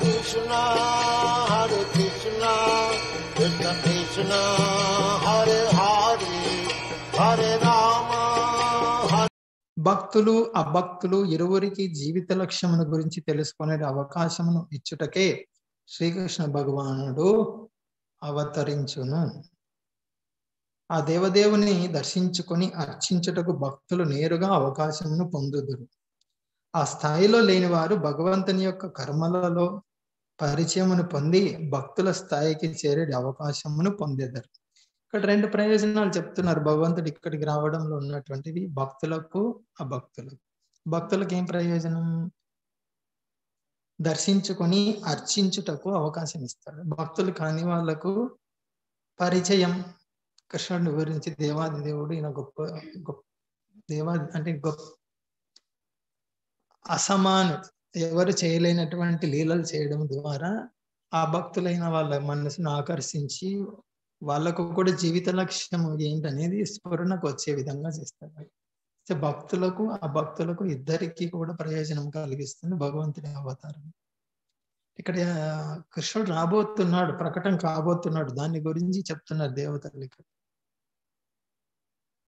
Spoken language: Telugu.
Krishna, Hare Krishna, Krishna Krishna, Hare Hare, Hare Rama, భక్తులు అభక్తులు ఇరువురికి జీవిత లక్ష్యమును గురించి తెలుసుకునే అవకాశమును ఇచ్చుటకే శ్రీకృష్ణ భగవానుడు అవతరించును. ఆ దేవదేవుని దర్శించుకొని అర్చించుటకు భక్తులు నేరుగా అవకాశమును పొందుదురు. ఆ స్థాయిలో లేని వారు భగవంతుని యొక్క కర్మలలో పరిచయమును పొంది భక్తుల స్థాయికి చేరే అవకాశమును పొందేదారు. ఇక్కడ రెండు ప్రయోజనాలు చెప్తున్నారు. భగవంతుడు ఇక్కడికి రావడంలో ఉన్నటువంటివి భక్తులకు అభక్తులకు. భక్తులకు ఏం ప్రయోజనం? దర్శించుకొని అర్చించుటకు అవకాశం ఇస్తాడు భక్తులు కాని వాళ్ళకు పరిచయం. కృష్ణుడి గురించి దేవాది దేవుడు ఈయన గొప్ప గొప్ప దేవాది అంటే గొప్ప అసమానుడు ఎవరు చేయలేనటువంటి లీలలు చేయడం ద్వారా ఆ భక్తులైన వాళ్ళ మనసును ఆకర్షించి వాళ్ళకు కూడా జీవిత లక్ష్యం ఏంటనేది స్ఫురణకు వచ్చే విధంగా చేస్తారు. సో భక్తులకు ఆ భక్తులకు ఇద్దరికి కూడా ప్రయోజనం కలిగిస్తుంది భగవంతుడి అవతారం. ఇక్కడ కృష్ణుడు రాబోతున్నాడు ప్రకటన కాబోతున్నాడు దాని గురించి చెప్తున్నారు దేవతలు ఇక్కడ.